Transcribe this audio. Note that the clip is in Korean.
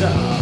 다.